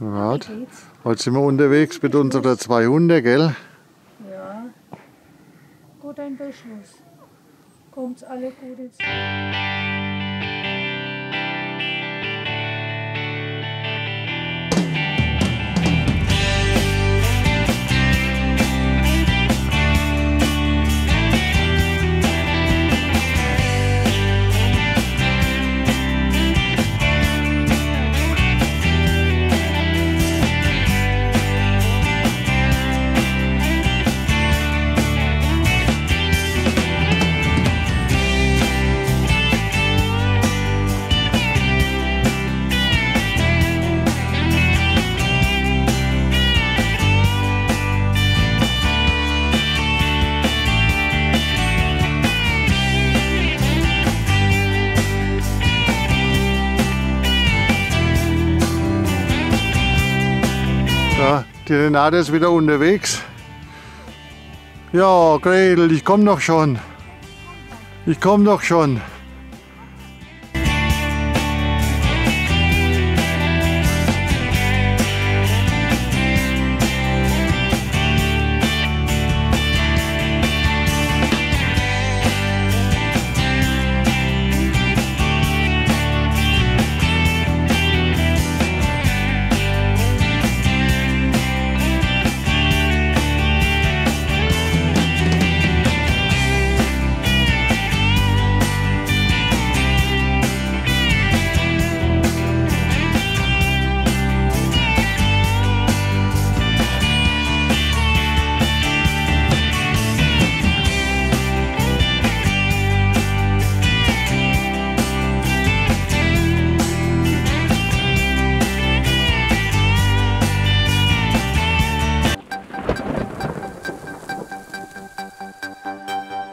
Right. Heute sind wir unterwegs mit unserer zwei Hunde, gell? Ja. Gut ein Beschluss. Kommt alle gut ins. Ja, die Renate ist wieder unterwegs. Ja, Gretel, ich komm doch schon. Ich komm doch schon. どうも。